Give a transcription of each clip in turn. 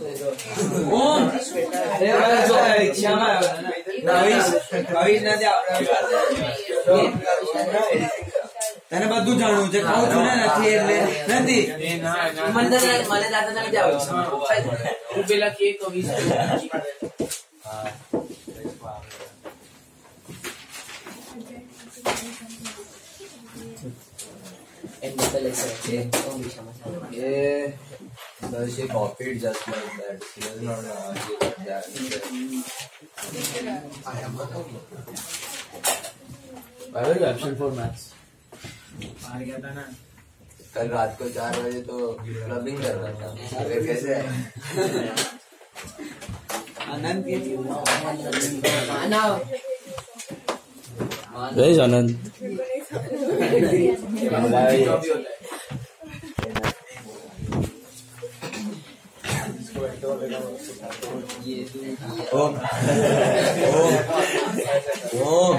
ઓમ રિક્ષામાં નવીશ નવીશ નથી આપણે તને બધું જાણવું છે કહું છું ને નથી એટલે નથી મને તો- મને દાદા નથી આવડતું. હું પેલા કેક કહીશ એમ તો લેક્ચર છે ઓડિશામાં So she copied just like that. She does not know how she got that. I am a Why were you absent for maths? I गया an ना कल रात को चार बजे तो क्लबिंग कर रहा था अरे कैसे आनंद मानव मानव veg Anand Where is Anand? Om Om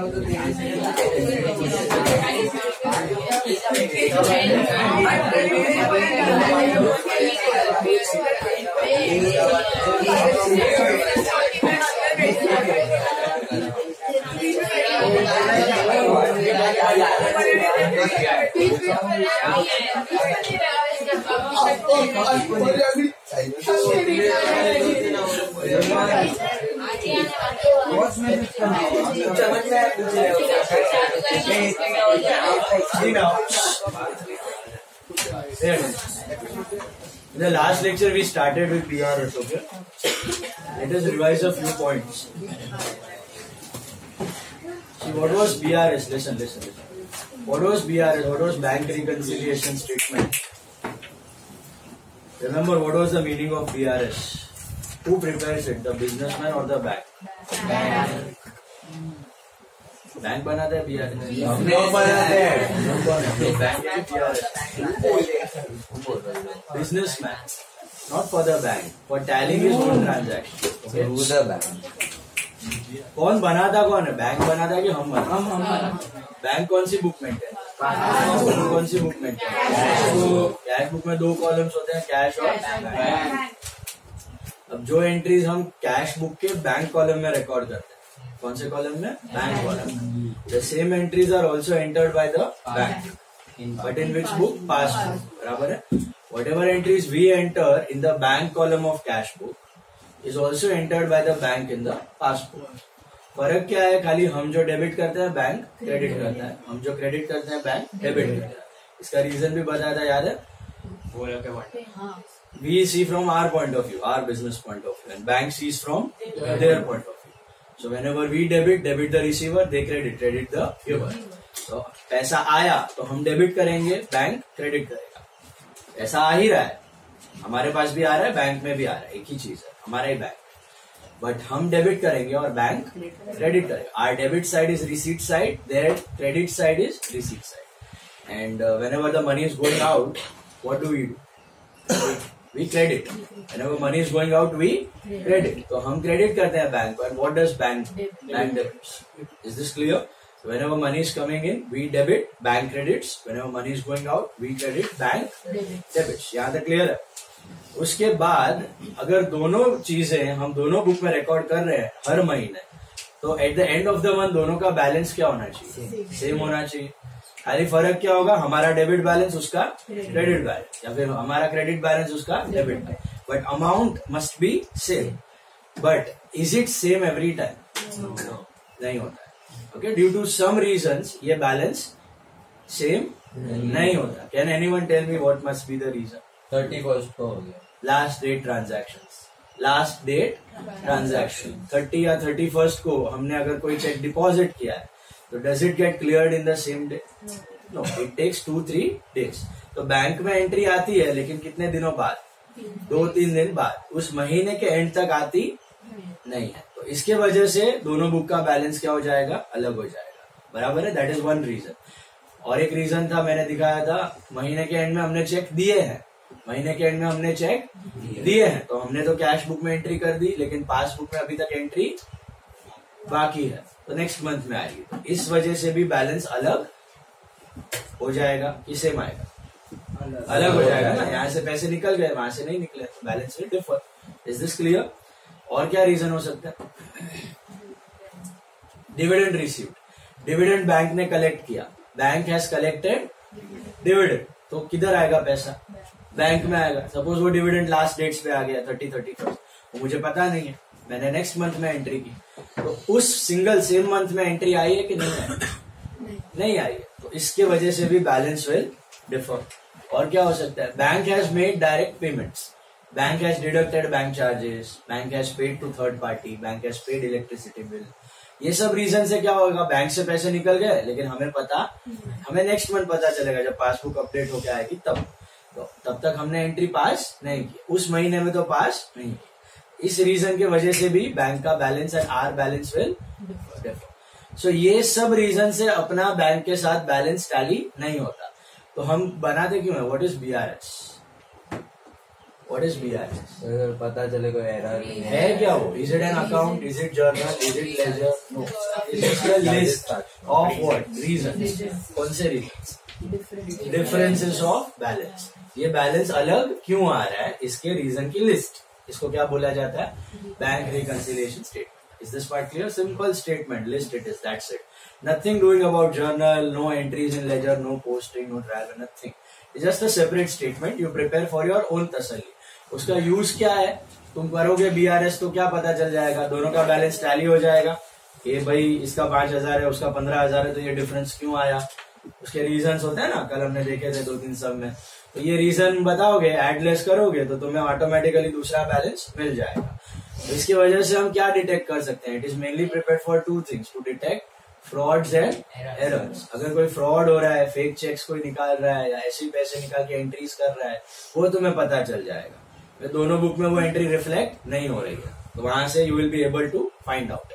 out of the day. In the last lecture, we started with PRS, okay? Let us revise a few points. See, what was BRS? Listen, listen, listen. What was BRS? What was Bank Reconciliation Statement? Remember, what was the meaning of BRS? Who prepares it, the businessman or the bank? Bank. Is BRS. businessman, not for the bank. For tallying his own transaction. Okay? Who the bank? कौन बनाता कौन है? Bank बनाता है कि हम बनाते हम हम बैंक कौन सी बुक मेंटेन कौन सी बुक में कैश बुक में दो कॉलम्स होते हैं कैश और बैंक अब जो एंट्रीज हम कैश बुक के बैंक कॉलम में रिकॉर्ड करते हैं। कौन से कॉलम में? Bank column the same entries are also entered by the bank in but in which book pass बराबर है? Whatever entries we enter in the bank column of cash book is also entered by the bank in the passbook फ़र्क क्या है? खाली हम जो debit करते हैं बैंक क्रेडिट करता है। हम जो क्रेडिट करते हैं बैंक डेबिट करता है। इसका रीजन भी बताया था याद है? We see from our point of view our business point of view and bank sees from their point of view view so whenever we debit debit the receiver, they credit credit the giver तो पैसा आया तो हम debit करेंगे bank credit करेगा। पैसा आ ही रहा है। हमारे पास भी आ रहा है बैंक में भी आ रहा है। एक ही चीज़ है, हमारा ही बैंक बट हम डेबिट करेंगे और बैंक क्रेडिट करेगा। Our debit side is receipt side their credit side is receipt side and whenever the money is going out what do you do we credit whenever money is going out we credit तो हम credit करते हैं bank को and what does bank bank debit is this clear whenever money is coming in we debit bank credits. Whenever money is going out we credit bank debits. यहाँ तक clear है उसके बाद अगर दोनों चीज़ें हम दोनों बुक में रिकॉर्ड कर रहे हैं हर महीने तो at the end of the month दोनों का बैलेंस क्या होना चाहिए? सेम होना चाहिए। खाली फ़र्क क्या होगा? हमारा डेबिट बैलेंस उसका क्रेडिट बैलेंस या फिर हमारा क्रेडिट बैलेंस उसका debit balance but amount must be same but is it same every time नहीं होता है। Okay due to some reason ये बैलेंस सेम नहीं. होता। Can anyone tell me what must be the reason thirty first को हो गया। Last date transaction last date transaction thirty या थर्टी फ़र्स्ट को हमने अगर कोई चेक डिपॉजिट किया है तो does it get cleared in the same day no it takes two three days तो बैंक में एंट्री आती है लेकिन कितने दिनों बाद? दो तीन दिन बाद। उस महीने के एंड तक आती नहीं है। तो इसके वजह से दोनों बुक का बैलेंस क्या हो जाएगा? अलग हो जाएगा। बराबर है? दैट इज़ वन रीजन और एक रीजन था मैंने दिखाया था महीने के एंड में हमने चेक दिए हैं। महीने के एंड में हमने चेक दिए। हैं। तो हमने तो कैश बुक में एंट्री कर दी लेकिन पासबुक में अभी तक एंट्री बाकी है तो नेक्स्ट मंथ में आएगी। तो इस वजह से भी बैलेंस अलग हो जाएगा कि सेम आएगा। अलग। हो जाएगा ना यहाँ से पैसे निकल गए वहाँ से नहीं निकले balance will differ is this clear और क्या रीजन हो सकता है? डिविडेंड रिसीव्ड डिविडेंड बैंक ने कलेक्ट किया। बैंक हैज़ कलेक्टेड डिविडेंड तो किधर आएगा पैसा? बैंक में आएगा। सपोज़ वो डिविडेंड लास्ट डेट्स पे आ गया थर्टी थर्टी फ़र्स्ट मुझे पता नहीं है। मैंने नेक्स्ट मंथ में एंट्री की। तो उस सिंगल सेम मंथ में एंट्री आई है कि नहीं आई? नहीं आई। है तो इसके वजह से भी बैलेंस विल डिफर और क्या हो सकता है? Bank has made direct payments bank has deducted bank charges bank has paid to third party bank has paid electricity bill ये सब रीजन से क्या होगा? बैंक से पैसे निकल गए, लेकिन हमें पता, हमें नेक्स्ट मंथ पता चलेगा जब पासबुक अपडेट होके आएगी तब। तो तब तक हमने एंट्री पास नहीं की। उस महीने में तो पास नहीं की। इस रीजन के वजह से भी बैंक का balance and our balance will so ये सब रीजन से अपना बैंक के साथ बैलेंस टैली नहीं होता। तो हम बनाते क्यों है? What is B R S what is B R S पता चले कोई एरर है। क्या वो? Is it an account is it journal is it ledger no is list of what reason कौन से रीजन डिफरेंसेस ऑफ़ बैलेंस ये balance अलग क्यों आ रहा है? इसके रीजन की लिस्ट इसको क्या बोला जाता है? Bank reconciliation statement is this part clear simple statement list it is that's it nothing doing about journal, no entries in ledger, no posting, no travel nothing. It's just a separate statement. You prepare for your own तसल्ली उसका use क्या है? तुम करोगे BRS तो क्या पता चल जाएगा? दोनों का बैलेंस टैली हो जाएगा। कि भाई इसका पाँच हज़ार है, उसका पंद्रह हज़ार है तो ये डिफरेंस क्यों आया? उसके रीजन होते हैं ना? कल हमने देखे थे दो तीन सब में। तो ये रीजन बताओगे एडलेस करोगे तो तुम्हें ऑटोमेटिकली दूसरा बैलेंस मिल जाएगा। तो इसकी वजह से हम क्या डिटेक्ट कर सकते हैं? It is mainly prepare for two things to detect frauds and errors अगर कोई फ्रॉड हो रहा है फेक चेक्स कोई निकाल रहा है या ऐसे पैसे निकाल के एंट्रीज कर रहा है वो तुम्हें पता चल जाएगा। तो दोनों बुक में वो एंट्री रिफ्लेक्ट नहीं हो रही है। तो वहाँ से you will be able to find out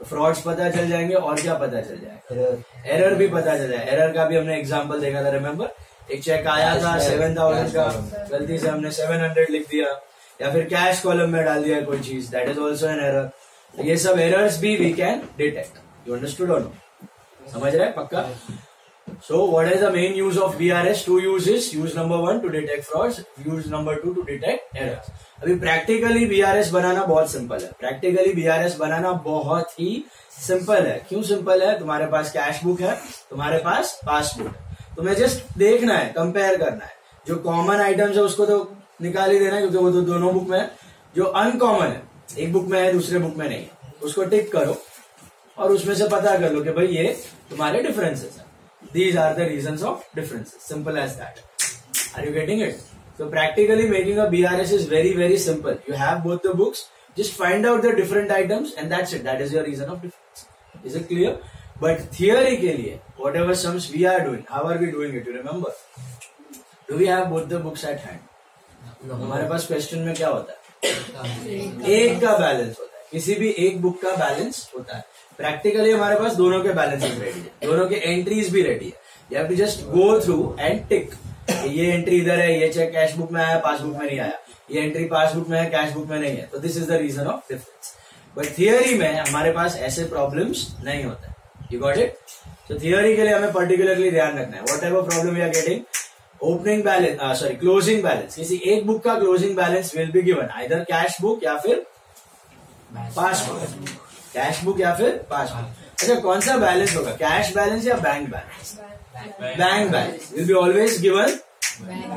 तो फ्रॉड्स पता चल जाएँगे और क्या पता चल जाएगा? एरर भी पता चल जाएगा। एरर का भी हमने एग्ज़ाम्पल देखा था रिमेम्बर एक चेक आया था सेवन थाउज़ेंड का। गलती से हमने सेवन हंड्रेड लिख दिया। या फिर कैश कॉलम में डाल दिया कोई चीज़। That is also an error ये सब एरर्स भी we can detect you understood और नो समझ रहे हैं? पक्का? So what is the main use of BRS? Two uses. Use number one to detect frauds. Use number two to detect errors. अभी practically BRS बनाना बहुत simple है। Practically BRS बनाना बहुत ही सिंपल है। क्यों सिंपल है? तुम्हारे पास कैश बुक है। तुम्हारे पास पासबुक है। तो मैं जस्ट देखना है कंपेयर करना है। जो कॉमन आइटम्स है, उसको तो निकाल ही देना क्योंकि वो तो दोनों बुक में है। जो अनकॉमन है, एक बुक में है, दूसरे बुक में नहीं है। उसको टिक करो और उसमें से पता कर लो कि भाई ये तुम्हारे डिफरेंसेस है। These are the reason of differences simple as that are you getting it so practically making a B R S is very very simple you have both the books just find out the different items and that's it that is your reason of difference is it clear But theory के लिए whatever sums we are doing, how are we doing it? You remember? Do we have both the books at hand? हमारे पास question में क्या होता है? एक का बैलेंस होता है। किसी भी एक बुक का बैलेंस होता है। प्रैक्टिकली हमारे पास दोनों के बैलेंसेस रेडी है। दोनों के एंट्रीज भी रेडी है। You have to just go through and tick ये एंट्री इधर है ये चेक कैश बुक में आया पासबुक में नहीं आया। ये एंट्री पासबुक में है कैश बुक में नहीं है। तो this is the reason of difference but theory में हमारे पास ऐसे प्रॉब्लम्स नहीं होते। यू गॉट इट तो थियोरी के लिए हमें पर्टिकुलरली ध्यान रखना है। Whatever problem you are getting opening balance sorry closing balance किसी एक बुक का closing balance will be given either cash book या फिर पासबुक कैश बुक या फिर पासबुक अच्छा कौन सा बैलेंस होगा? कैश बैलेंस या bank balance bank balance will be always given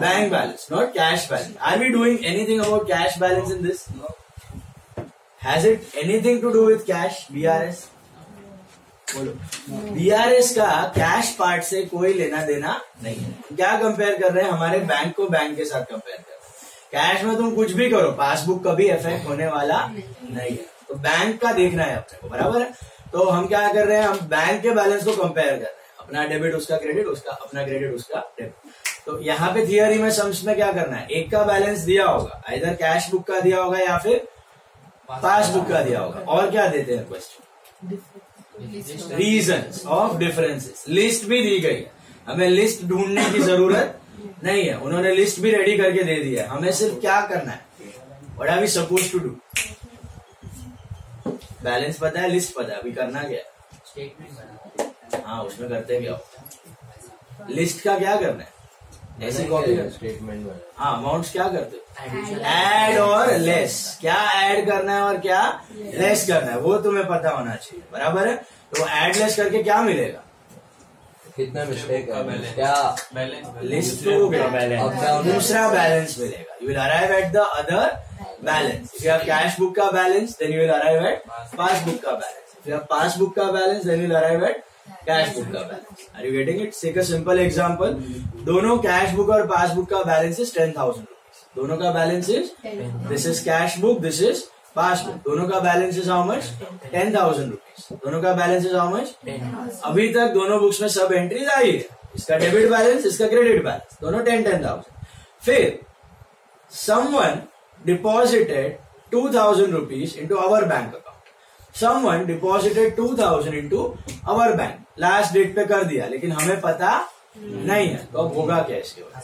bank balance not cash balance are we doing anything about cash balance in this has it anything to do with cash BRS बोलो। BRS का cash part से कोई लेना देना नहीं है। क्या compare कर रहे हैं? हमारे बैंक को बैंक के साथ कंपेयर कर रहे कैश में तुम कुछ भी करो पासबुक कभी इफ़ेक्ट होने वाला नहीं है। तो बैंक का देखना है अपने को, बराबर है? तो हम क्या कर रहे हैं? हम बैंक के बैलेंस को कंपेयर कर रहे हैं। अपना डेबिट उसका क्रेडिट उसका, अपना क्रेडिट उसका डेबिट तो यहाँ पे थियरी में सम्स में क्या करना है? एक का बैलेंस दिया होगा इधर कैश बुक का दिया होगा या फिर पासबुक का दिया होगा। और क्या देते हैं question reason of differences list भी दी गई। हमें लिस्ट ढूँढने की ज़रूरत नहीं है। उन्होंने लिस्ट भी रेडी करके दे दी है। हमें सिर्फ़ क्या करना है? What are we suppose to do balance पता है? लिस्ट पता है। अभी करना क्या है? हाँ उसमें करते क्या लिस्ट का क्या करना है? ऐसी कॉपी स्टेटमेंट हाँ अमाउंट्स क्या करते हो? ऐड और लेस क्या ऐड करना है और क्या लेस करना है? वो तुम्हें पता होना चाहिए बराबर है? तो ऐड लेस करके क्या मिलेगा? कितना मिस्टेक है क्या? लिस्ट हो गया? दूसरा बैलेंस मिलेगा. You will arrive at the other balance if you have cash book का balance then you will arrive at passbook का balance if you have passbook का balance then you will arrive at cash book का balance are you getting it a simple example दोनों cash book और passbook का balance is ten thousand rupees दोनों का balance is this is cash book this is passbook दोनों का balance is how much ten thousand rupees दोनों का balance is how much अभी तक दोनों बुक्स में सब एंट्रीज आई है. इसका डेबिट बैलेंस इसका क्रेडिट बैलेंस दोनों टेन टेन थाउज़ेंड फिर someone deposited 2000 rupees into our bank account someone deposited 2000 into our bank. Last date पे कर दिया लेकिन हमें पता नहीं है। तो अब होगा क्या इसके बाद?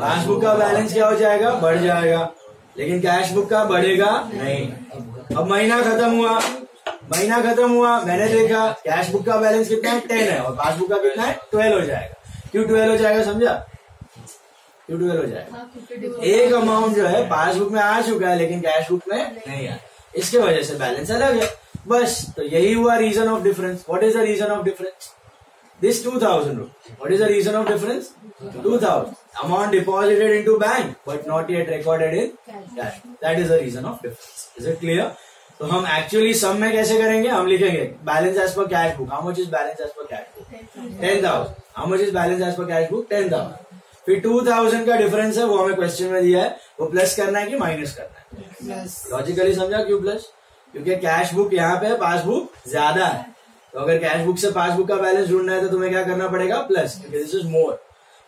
पासबुक का बैलेंस क्या हो जाएगा? बढ़ जाएगा। लेकिन कैश बुक का बढ़ेगा नहीं। अब महीना खत्म हुआ। महीना खत्म हुआ मैंने देखा कैश बुक का बैलेंस कितना है? टेन है और पासबुक का कितना है? ट्वेल्व हो जाएगा। क्यों ट्वेल्व हो जाएगा समझा? क्यों ट्वेल्व हो जाएगा? एक अमाउंट जो है पासबुक में आ चुका है लेकिन कैश बुक में नहीं आया। इसके वजह से बैलेंस अलग है। बस तो यही हुआ reason of difference what is the reason of difference this two thousand what is the reason of difference two thousand amount deposited into bank but not yet recorded in cash that is the reason of difference is it clear तो हम actually sum में कैसे करेंगे? हम लिखेंगे balance as per cash book how much is balance as per cash book ten thousand how much is balance as per cash book ten thousand फिर two thousand का difference है वो हमें क्वेश्चन में दिया है। वो प्लस करना है कि माइनस करना है? लॉजिकली समझा? क्यों प्लस क्योंकि कैश बुक यहाँ पे पासबुक ज़्यादा है। तो अगर कैश बुक से पासबुक का बैलेंस ढूंढना है तो तुम्हें क्या करना पड़ेगा? प्लस क्योंकि this is more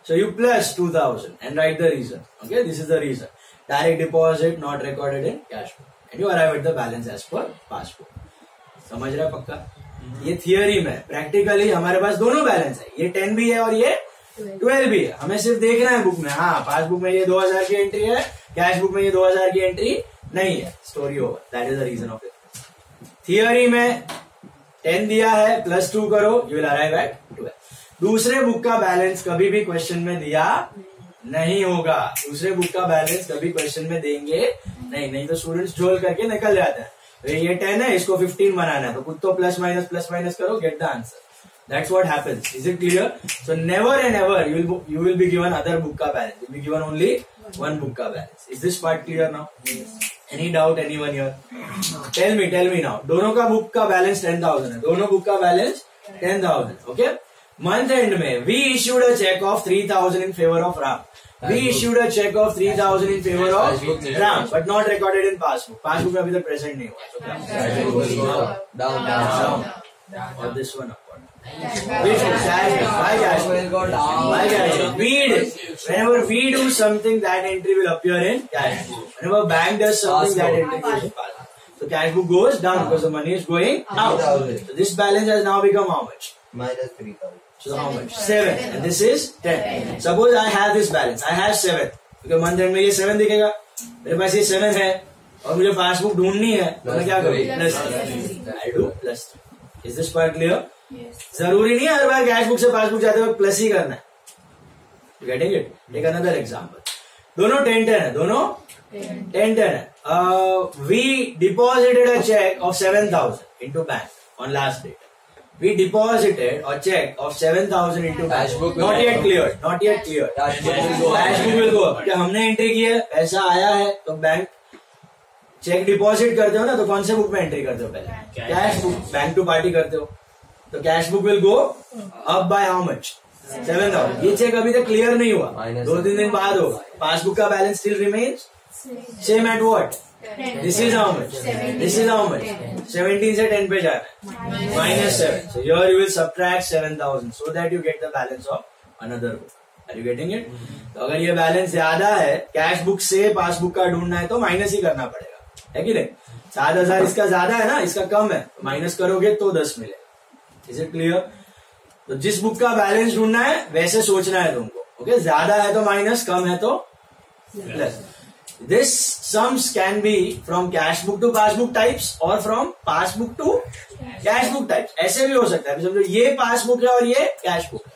so you plus two thousand and write the reason okay this is the reason direct deposit not recorded in cash book and you arrive at the balance as per passbook समझ रहे पक्का? ये theory में practically हमारे पास दोनों balance है। ये टेन भी है और ये ट्वेल्व भी है। हमें सिर्फ़ देखना है बुक में। हाँ पासबुक में ये दो हज़ार की एंट्री है कैश बुक में ये दो हज़ार की एंट्री नहीं है story over that is the reason of it theory में टेन दिया है प्लस टू करो you will arrive at twelve दूसरे बुक का बैलेंस कभी भी क्वेश्चन में दिया नहीं होगा। दूसरे बुक का बैलेंस कभी क्वेश्चन में देंगे नहीं नहीं तो स्टूडेंट्स झोल करके निकल जाते हैं। तो ये टेन है, इसको फिफ्टीन बनाना है। तो खुद तो प्लस माइनस प्लस माइनस करो get the answer That's what happens. Is it clear? So never and ever you will you will be given other book ka balance. You will be given only one book ka balance. Is this part now? Any doubt anyone here? Tell me, tell me now. दोनों का book का balance ten thousand है दोनों book का balance ten thousand okay month end में we issued a cheque of three thousand in favour of Ram we issued a cheque of three thousand in favour of Ram but not recorded in passbook passbook में अभी तक present नहीं हुआ। Down down और this one Weed. Whenever we do something, that entry will appear in cash book. Whenever bank does something, that entry in. So cash book goes down because the money is going out. So this balance has now become how much? Minus three thousand So how much? Seven. And this is ten. Suppose I have this balance. I have seven. क्योंकि month end में ये seven दिखेगा मेरे पास ये seven है और मुझे passbook ढूंढनी है तो मैं क्या करूँ plus I do plus is this part clear ज़रूरी नहीं है हर बार कैश बुक से पासबुक जाते वक्त प्लस ही करना है। Getting it take another example दोनों टेन टेन है दोनों टेन टेन है we deposited a cheque of seven thousand into bank on last date we deposited a check of 7000 into Cash book not yet up. cleared not yet cleared. Cash book will go up. क्या हमने entry की है पैसा आया है तो bank cheque deposit करते हो ना तो कौन से बुक में एंट्री करते हो पहले? Cash book bank to party करते हो। तो cash book will go up by how much seven thousand ये चेक अभी तक क्लियर नहीं हुआ। दो तीन दिन बाद होगा। पासबुक का balance still remains same at what this is how much this is how much seventeen से टेन पे जाना है। Minus seven so your you will subtract seven thousand so that you get the balance of another book are you getting it तो अगर ये balance ज़्यादा है cash book से पासबुक का ढूंढना है तो माइनस ही करना पड़ेगा। है कि नहीं? सात हज़ार इसका ज़्यादा है ना इसका कम है। माइनस करोगे तो दस मिले। इज़ इट क्लियर तो जिस बुक का बैलेंस ढूंढना है वैसे सोचना है तुमको। ओके ज़्यादा है तो माइनस कम है तो plus this sums can be from cash book to passbook types और from passbook to cash book types ऐसे भी हो सकता है। समझो ये पासबुक है और ये कैश बुक है।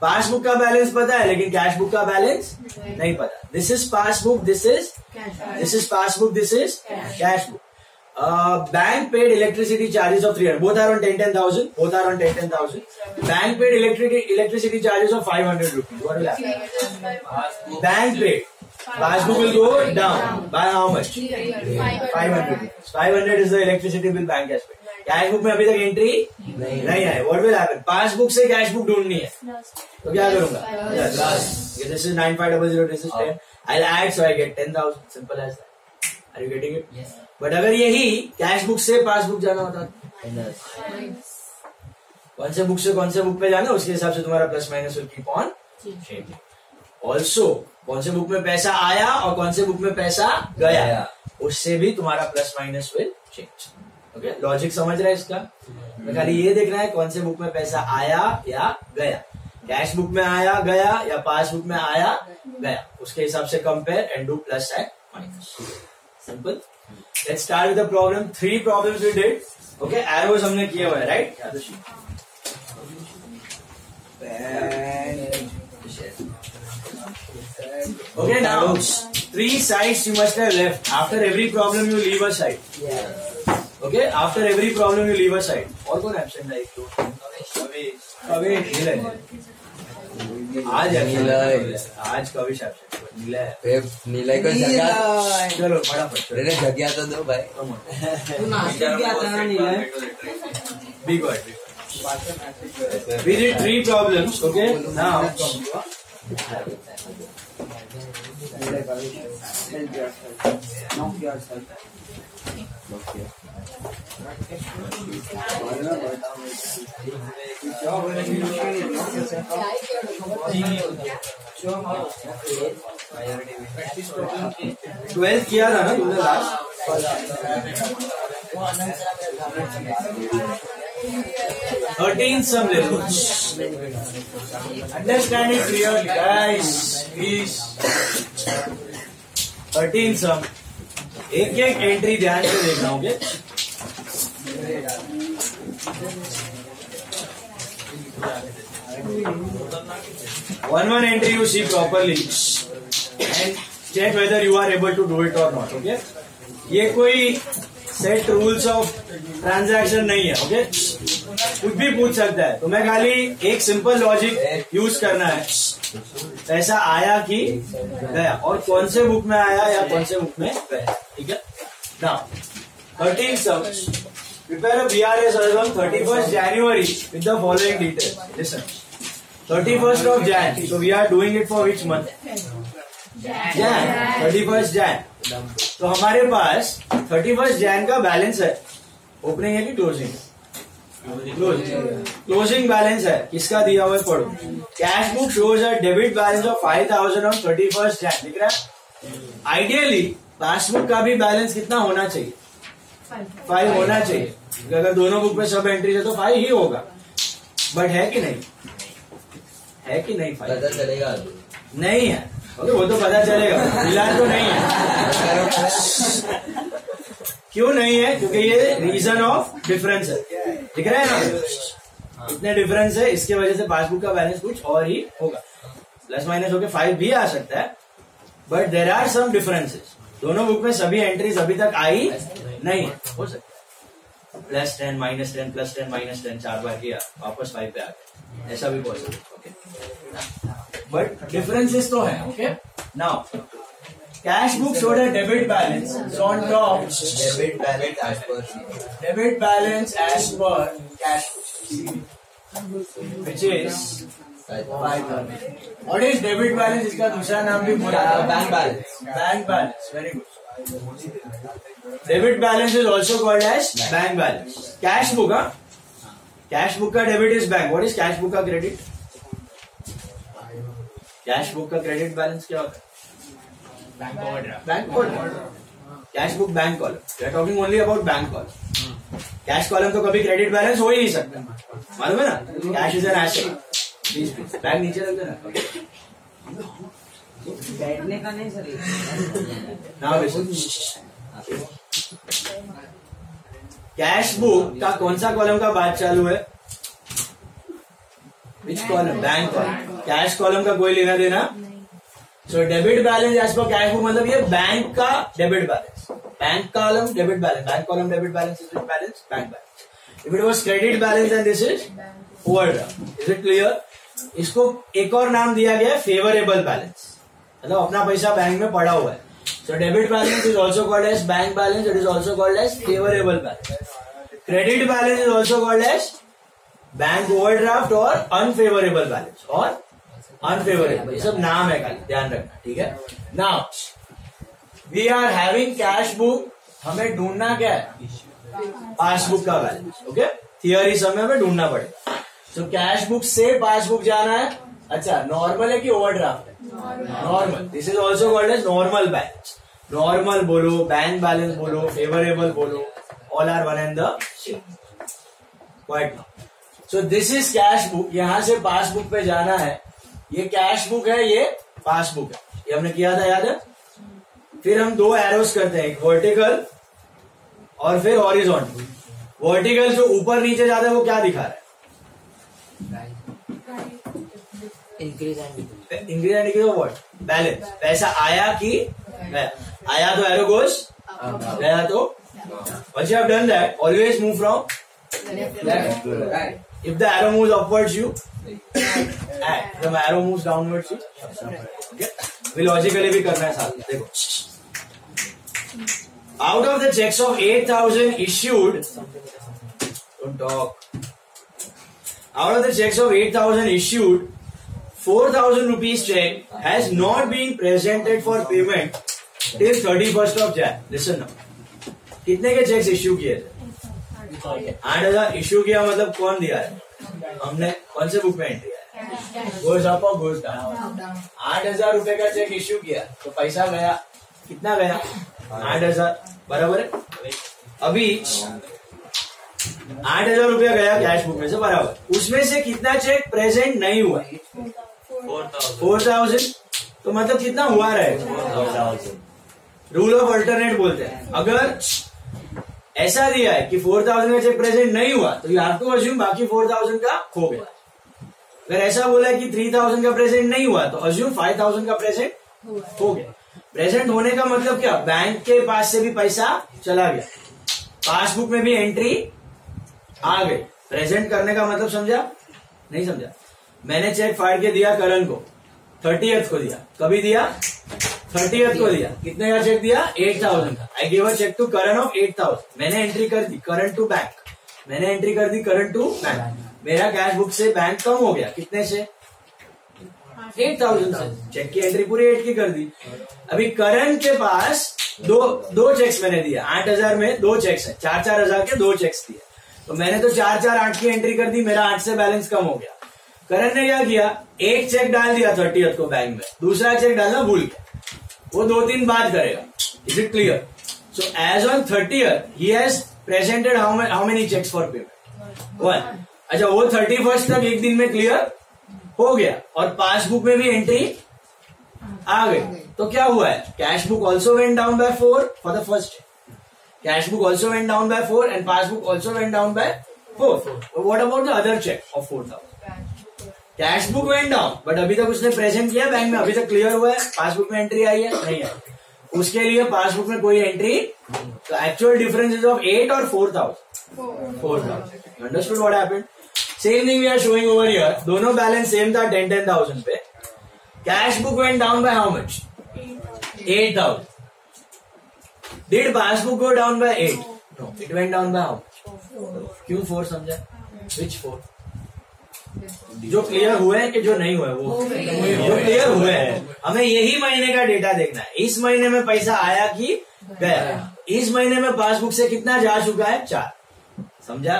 पासबुक का बैलेंस पता है लेकिन कैश बुक का बैलेंस नहीं। पता। This is passbook this is this is passbook this is cash book bank paid electricity charges of three hundred both are ten ten thousand both are ten ten thousand bank paid electric electricity charges of five hundred rupees bank paid passbook will go down by how much five hundred five hundred is the electricity bill bank cash paid cash book में अभी तक entry नहीं नहीं है what will happen passbook से cashbook ढूंढनी है. तो क्या करूँगा? This is nine five double zero I like so I get ten thousand simple as are you getting it yes but अगर यही कैश बुक से पासबुक जाना होता कौन से बुक से कौन से बुक पे जाना उसके हिसाब से तुम्हारा plus minus will keep on also कौन से बुक में पैसा आया और कौन से बुक में पैसा गया उससे भी तुम्हारा plus minus will change okay logic समझ रहे हैं इसका? तो खाली ये देखना है कौन से बुक में पैसा आया या गया। कैश बुक में आया गया या पासबुक में आया गया। उसके हिसाब से compare and do plus and minus simple let's start with the problem three problems we did okay errors हमने किए हुए right Okay, now three sides you must have left. After every problem you leave a side. Yeah. Okay, after every problem you leave a side. और कौन absent है एक तो? कविश नीला है। आज है आज कविश absent है। नीला है। नीला को जगह चलो फटाफट। जगह तो दो भाई तू नासिक गया था ना नीला Be good. We did three problems. Okay, now twelfth किया था ना तुमने लास्ट थर्टीन सम ले लो understand it guys please thirteen sum एक एक एंट्री ध्यान से देखना okay one one entry you see properly. And check whether you are able to do it or not, okay? ये कोई सेट रूल्स ऑफ़ ट्रांजैक्शन नहीं है ओके कुछ भी पूछ सकता है। तो मैं खाली एक सिंपल लॉजिक यूज़ करना है। पैसा आया कि गया। और कौन से बुक में आया या कौन से बुक में गया, ठीक है? ना thirteen sums prepare a BRS as on 31st January with the following details. Listen. 31st of Jan. So we are doing it for which month? Jan. 31st Jan. तो हमारे पास 31st Jan का balance है opening है कि closing closing balance है किसका दिया हुआ है पढ़ो cash book shows a debit balance of five thousand on thirty first Jan दिख रहा है आइडियली पासबुक का भी बैलेंस कितना होना चाहिए फाइव होना चाहिए। अगर दोनों बुक में सब एंट्रीज है तो फाइव ही होगा। बट है कि नहीं? है कि नहीं फाइव पता चलेगा नहीं है। ओके वो तो पता चलेगा। फ़िलहाल तो नहीं है। क्यों नहीं है? क्योंकि ये रीजन ऑफ़ डिफरेंस है। दिख रहा है ना? इतने डिफरेंस है इसके वजह से पासबुक का बैलेंस कुछ और ही होगा। प्लस माइनस होके फाइव भी आ सकता है। But there are some differences दोनों बुक में सभी एंट्रीज अभी तक आई नहीं। हो सकता plus ten minus ten plus ten minus ten चार बार किया वापस फाइव पे आ गया। ऐसा भी पॉसिबल ओके बट डिफरेंसेस तो है okay now cash book showed a debit balance on top debit balance as per sheet debit balance as per cash. Which is what is debit balance? इसका दूसरा नाम भी बोला bank balance bank balance very good debit balance is also called as bank balance cash book हाँ cash book का debit is bank what is cash book का credit cash book का credit balance क्या होता है? Bank overdraft cash book bank column we are talking only about bank column cash column तो कभी credit balance हो ही नहीं सकता। मालूम है ना? Cash is an asset bag नीचे रख देना। बैठने का नहीं सर। कैश बुक का कौन सा कॉलम का बात चालू है? Which column bank column cash column का कोई लेना देना? So debit balance as per cash book मतलब ये बैंक का debit balance bank column debit balance bank column debit balance is balance bank balance if it was credit balance and this is overdraft is it clear इसको एक और नाम दिया गया है फेवरेबल बैलेंस मतलब अपना पैसा बैंक में पड़ा हुआ है. So debit balance is also called as bank balance it is also called as favourable balance credit balance is also called as bank overdraft और अनफेवरेबल बैलेंस और अनफेवरेबल ये सब नाम है खाली, ध्यान रखना, ठीक है? Now we are having cash book हमें ढूंढना क्या है? पासबुक का बैलेंस ओके थियोरी समय में ढूंढना पड़ेगा. तो कैश बुक से पासबुक जाना है। अच्छा नॉर्मल है कि ओवरड्राफ्ट है? Normal this is also called as normal balance normal बोलो बैंक बैलेंस बोलो फेवरेबल बोलो all are one and the quiet so this is cash book यहाँ से पासबुक पे जाना है। ये कैश बुक है ये पासबुक है। ये हमने किया था याद है? फिर हम दो एरोस करते हैं एक वर्टिकल और फिर हॉरिजॉन्टल वर्टिकल जो ऊपर नीचे जाता है वो क्या दिखा रहा है? Increase and increase and balance पैसा आया कि आया तो एरो गोस गया तो? Once you have done that always move from if the arrow moves upwards you and the arrow moves downwards you okay logically भी करना है साथ में देखो। Out of the cheques of 8000 issued don't talk out of the cheques of 8000 issued 4000 rupees check has not been presented for payment till 31st of Jan. Listen now. कितने के checks issue किए थे? आठ हज़ार इश्यू किया मतलब कौन दिया है? हमने कौन से बुक में एंट्री घोष अप और घोष डाउन आठ हज़ार रुपए का चेक इश्यू किया तो पैसा गया। कितना गया? आठ हज़ार। बराबर है? अभी आठ हज़ार रूपया गया कैश बुक में से बराबर। उसमें से कितना चेक प्रेजेंट नहीं हुआ? फोर थाउज़ेंड तो मतलब कितना हुआ रहेगा रूल ऑफ़ अल्टरनेट बोलते हैं। अगर ऐसा दिया है कि फोर थाउज़ेंड का चेक प्रेजेंट नहीं हुआ तो यू हैव टू अज्यूम बाकी फोर थाउज़ेंड का खो गया। अगर ऐसा बोला है कि थ्री थाउज़ेंड का प्रेजेंट नहीं हुआ तो अज्यूम फाइव थाउज़ेंड का प्रेजेंट हो गया। प्रेजेंट होने का मतलब क्या? बैंक के पास से भी पैसा चला गया। पासबुक में भी एंट्री आ गई। प्रेजेंट करने का मतलब समझा? नहीं समझा? मैंने चेक फाड़ के दिया करण को। थर्टी एथ को दिया। कभी दिया? थर्टी एथ को दिया। कितने का चेक दिया? एट थाउज़ेंड का। I give a cheque to Karan of eight thousand मैंने एंट्री कर दी करंट टू बैंक मैंने एंट्री कर दी करंट टू बैंक मेरा कैश बुक से बैंक कम हो गया। कितने से? एट थाउज़ेंड चेक की एंट्री पूरी एट की कर दी। अभी करण के पास दो दो चेक्स मैंने दिया आठ हज़ार में दो चेक्स है। चार चार हज़ार के दो चेक्स दिए। तो मैंने तो चार चार आठ की एंट्री कर दी। मेरा आठ से बैलेंस कम हो गया। करण ने क्या किया? एक चेक डाल दिया थर्टी को बैंक में। दूसरा चेक डालना भूल गया। वो दो तीन बात करेगा। Is it clear so as on thirty he has presented how many cheques for payment one अच्छा वो थर्टी फ़र्स्ट तक एक दिन में क्लियर हो गया। और पासबुक में भी एंट्री आ गई। तो क्या हुआ है? Cash book also went down by four for the first cash book also went down by four and passbook also went down by four what about the other cheque of four thousand cash book went down but अभी तक उसने present किया bank में अभी तक clear हुआ है passbook में एंट्री आई है नहीं आई। उसके लिए पासबुक में कोई एंट्री तो actual difference is of eight और four thousand four thousand understood what happened same thing we are showing over here दोनों बैलेंस सेम था टेन टेन थाउज़ेंड पे। Cash book went down by how much eight thousand did passbook go down by eight no it went down by how क्यों four समझा? Which four जो clear हुए हैं कि जो नहीं हुए वो। जो क्लियर हुए हैं। हमें यही महीने का डेटा देखना है। इस महीने में पैसा आया कि गया? इस महीने में पासबुक से कितना जा चुका है? चार। समझा?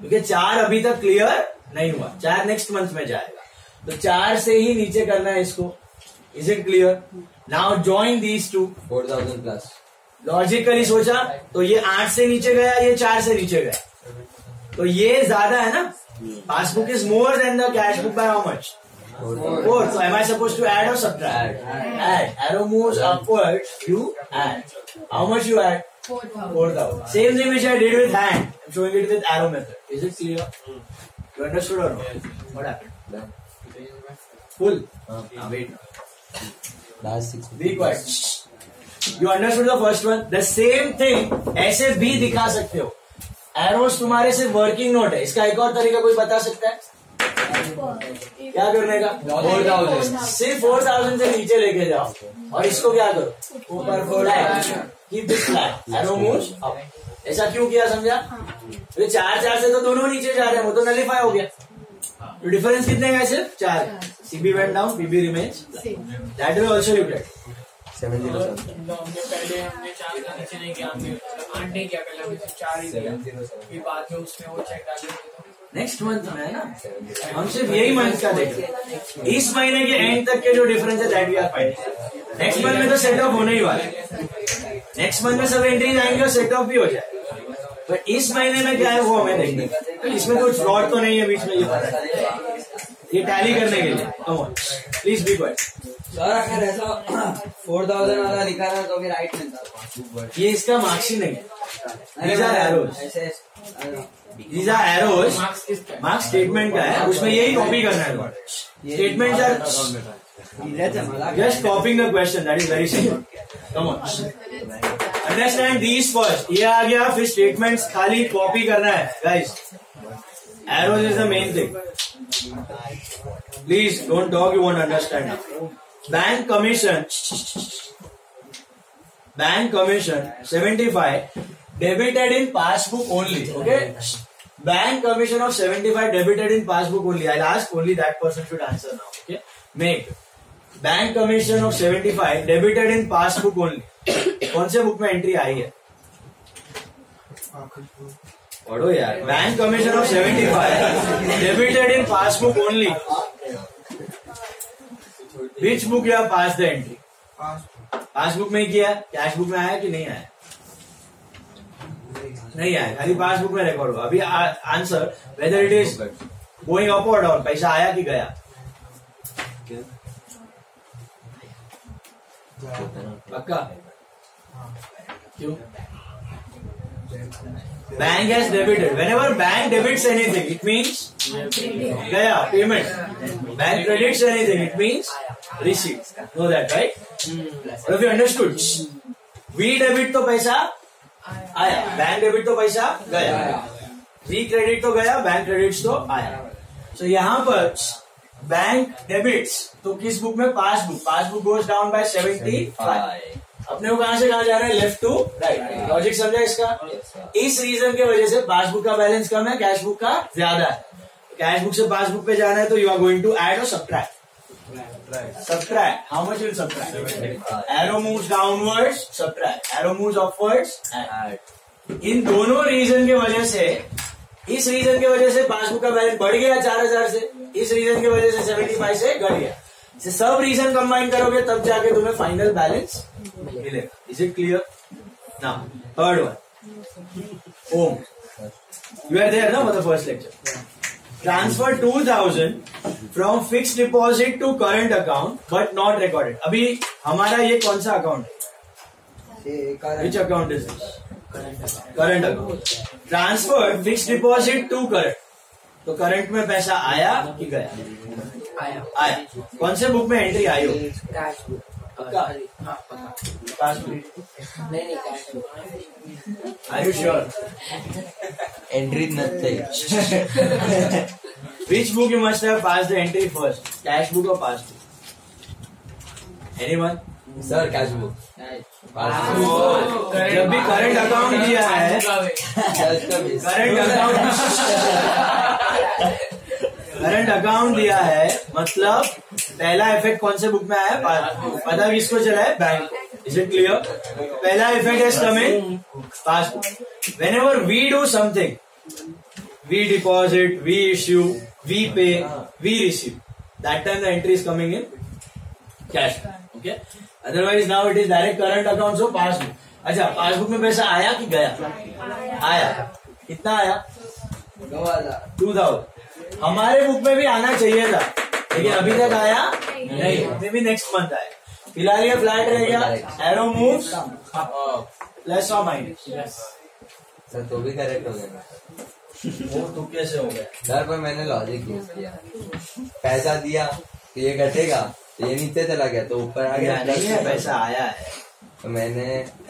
क्योंकि चार अभी तक क्लियर नहीं हुआ। चार नेक्स्ट मंथ में जाएगा। तो चार से ही नीचे करना है इसको। Is it clear now join these two four thousand plus logically सोचा तो ये आठ से नीचे गया ये चार से नीचे गया। तो ये ज़्यादा है ना? Passbook is more than the cash book by how much Four. So am I supposed to add or subtract? Add. Add. Arrow moves upwards. You add. How much you add? Four thousand. Same thing which I did with hand. I'm showing it with arrow method. Is it clear? You understood or no? What happened? Full. Ah, wait. Last six. Be quiet. You understood the first one? The same thing ऐसे भी दिखा सकते हो arrows तुम्हारे सिर्फ़ working note है। इसका एक और तरीका कोई बता सकता है? क्या करने का? फोर थाउज़ेंड सिर्फ़ फोर थाउज़ेंड से नीचे लेके जाओ। और इसको क्या करो? ऊपर फ्लैट एरो ऐसा क्यों किया समझा? तो चार चार से तो दोनों नीचे जा रहे हैं वो तो नलीफाई हो गया। तो डिफरेंस कितने का सिर्फ़? चार। CB went down BB remains that will also reflect seven zero seven तो हमने पहले हमने चार का नीचे नहीं किया हमने आठ नहीं किया पहले हमने चार ही सेवन ज़ीरो सेवन फिर बाद में उसमें वो चेक डाल तो नेक्स्ट मंथ में है ना? हम सिर्फ़ यही मंथ का देखें इस महीने के एंड तक के जो डिफरेंस है that we are finding next month में तो सेट ऑफ़ होने ही वाला है। नेक्स्ट मंथ में सब एंट्रीज आएँगे और सेट ऑफ़ भी हो जाए पर इस महीने में क्या है वो हमें देखना। है। तो इसमें कोई फ्रॉड तो नहीं है बीच में ये पता है। ये टैली करने के लिए come please be quiet sir अगर ऐसा फोर थाउज़ेंड वाला लिखा था तो फिर राइट मिलता ये इसका मार्क्स ही नहीं है are मार्क्स है? स्टेटमेंट का है उसमें यही कॉपी करना है statement are copying the question. That is very simple. Come on. Understand these first. ये आ गया फिर statements खाली कॉपी करना है guys. Arrows is the main thing. Please don't talk. You won't understand. Bank commission. Bank commission 75 debited in passbook only. Okay. Bank commission of 75 debited in passbook only. I'll ask only that person should answer now. Okay. Make. Bank commission of 75 debited in passbook only कौन से book में entry आई है पढ़ो यार। Bank commission of 75 debited in passbook only which book या pass the entry passbook में किया कैश में आया कि नहीं आया? नहीं आया। खाली पासबुक में रिकॉर्ड हुआ। अभी answer whether it is going up और डाउन पैसा आया कि गया? पक्का? क्यों? Bank has debited whenever bank debits anything it means गया payment bank credits anything it means receive no that right if you understood we debit तो पैसा आया बैंक डेबिट तो पैसा गया वी क्रेडिट तो गया बैंक क्रेडिट्स तो आया so, यहाँ पर बैंक डेबिट्स तो किस बुक में passbook passbook goes down by seventy five अपने को कहाँ से कहा जा रहा है? लेफ़्ट टू राइट लॉजिक समझा इसका? इस रीजन की वजह से पासबुक का बैलेंस कम है कैश बुक का ज़्यादा है। कैश बुक से पासबुक पे जाना है तो you are going to add और सब्ट्रैक्ट इन दोनों रीजन की वजह से, इस रीजन की वजह से पासबुक का बैलेंस बढ़ गया चार हज़ार से। इस रीजन की वजह से सेवेंटी फाइव से घट गया। से सब रीजन कंबाइन करोगे, तब जाके तुम्हें फाइनल बैलेंस मिलेगा। इज़ इट क्लियर ना third one Om you are there ना for the first lecture transfer two thousand from fix deposit to current account but not recorded अभी हमारा ये कौन सा अकाउंट है? Which account is current account transfer fix deposit to current तो current में पैसा आया कि गया? आया। आया। कौन से बुक में एंट्री आई हो? कैश बुक हाँ नहीं नहीं आर यू श्योर एंट्री नथे Which book you must have passed the entry first? Cash book or pass book? Anyone? Sir cash book जब भी करंट अकाउंट दिया है करंट अकाउंट करंट अकाउंट दिया है मतलब पहला इफ़ेक्ट कौन से बुक में आया? पासबुक पता किसको चला है? बैंक इज़ इट क्लियर पहला effect is coming passbook whenever we do something we deposit we issue we pay we receive that time the entry is coming in cash okay otherwise now it is direct current account so passbook अच्छा passbook में पैसा आया कि गया? आया। कितना आया? Two thousand हमारे बुक में भी आना चाहिए था। लेकिन अभी तक आया नहीं। भी नेक्स्ट मंथ आए फ़िलहाल ये फ्लैट रहेगा। एरो मूव प्लस और माइनस सर तो भी करेक्ट हो गया। वो तो कैसे हो गया? सर पर मैंने लॉजिक यूज़ किया। पैसा दिया तो ये घटेगा तो ये नीचे चला गया तो ऊपर आ गया। नहीं है पैसा आया है। तो मैंने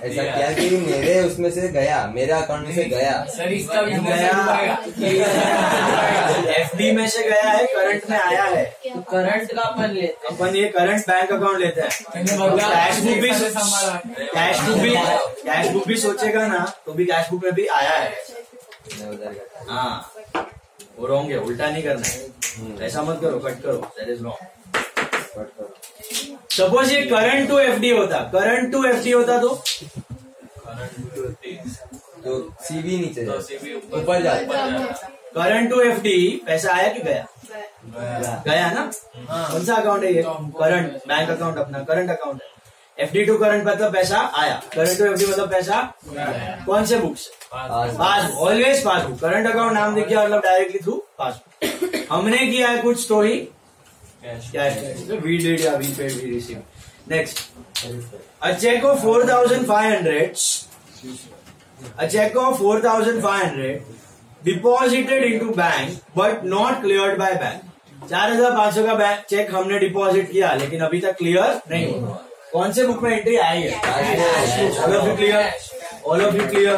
ऐसा किया कि मेरे उसमें से गया मेरे अकाउंट में से गया। सर इसका भी गया एफडी में से गया है करंट में आया है। तो करंट का अपन लेते अपन ये करंट बैंक अकाउंट लेते हैं। कैश बुक भी कैश बुक भी कैश बुक भी सोचेगा ना तो भी कैश बुक में भी आया है। हाँ। वो रॉन्ग है उल्टा नहीं करना है। ऐसा मत करो कट करो। दैट इज़ रॉन्ग कट करो। सपोज़ ये करंट टू एफडी होता करंट टू एफडी होता तो? तो सीबी नीचे जाता ऊपर जाता करंट टू एफडी पैसा आया कि गया? गया। ना? कौन सा अकाउंट है ये? करंट बैंक अकाउंट अपना करंट अकाउंट है। एफडी टू करंट मतलब पैसा आया। करंट टू एफडी मतलब पैसा कौन से books passbook always passbook current account नाम देखिए मतलब डायरेक्टली थ्रू पासबुक हमने किया है कुछ तो कैश वी डिड या we paid we receive next cheque of four thousand five hundred a check of 4500 deposited into bank but not cleared by bank. चार हज़ार पाँच सौ का बैंक चेक हमने डिपॉजिट किया लेकिन अभी तक क्लियर नहीं हुआ। कौन से बुक में एंट्री आई है? All of you clear all of you clear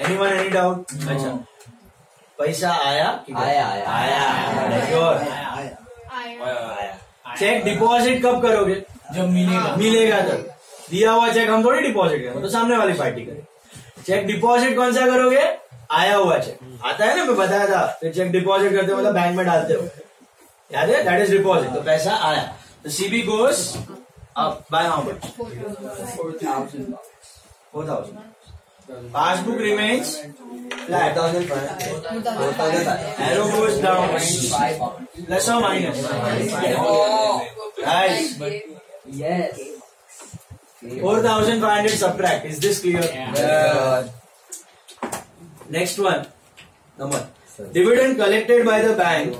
anyone any doubt अच्छा पैसा आया? आया, आया। आया श्योर चेक डिपॉजिट कब करोगे? जब मिलेगा। मिलेगा जब। दिया हुआ चेक हम थोड़ी डिपॉजिट करें तो सामने वाली पार्टी करे चेक डिपॉजिट कौन सा करोगे? आया हुआ चेक। आता है ना मैं बताया था फिर चेक डिपॉजिट करते हो मतलब बैंक में डालते हो याद है? दैट इज़ डिपॉजिट तो पैसा आया। तो CB goes up by how much four thousand four thousand Passbook remains flat. 1,500. Arrow goes down. Plus or minus. Nice. Yes. 4,500 subtract. Is this clear? Yeah. Next one. Number. Dividend collected by the bank,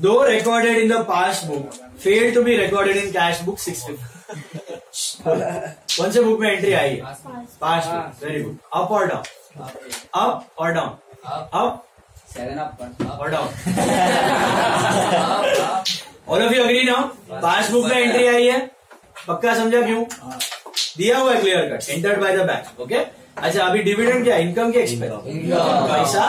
though recorded in the past book, failed to be recorded in cash book 650. कौन से book में entry आई है book very good up और down up और down up seven up और down all of you agree now passbook में entry आई है पक्का समझा क्यों दिया हुआ है clear cut entered by the bank okay अच्छा अभी डिविडेंड क्या इनकम के एक्सपेंस पैसा